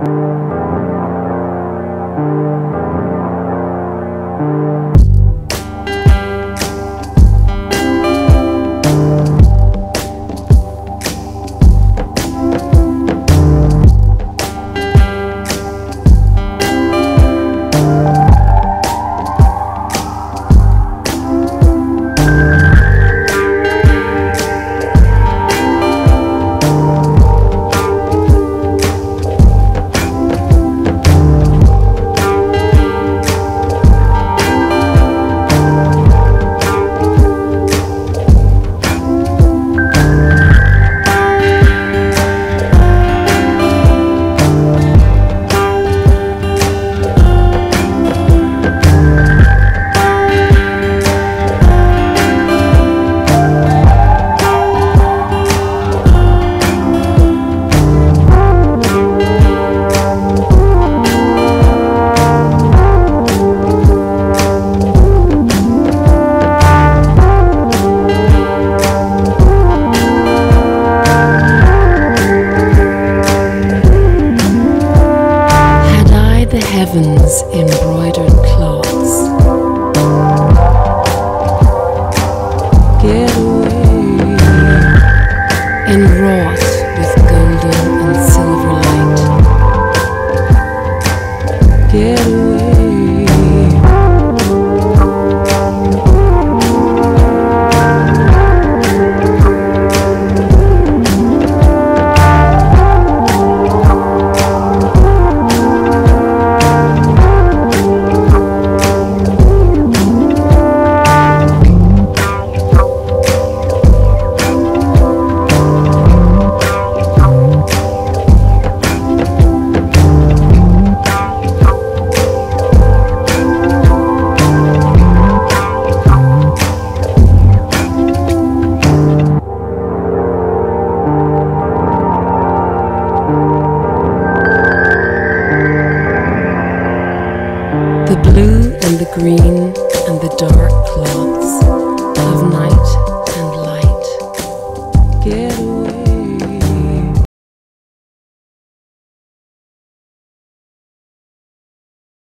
Música heavens embroidered cloths? Get away enwrought with blue and the green and the dark cloths of night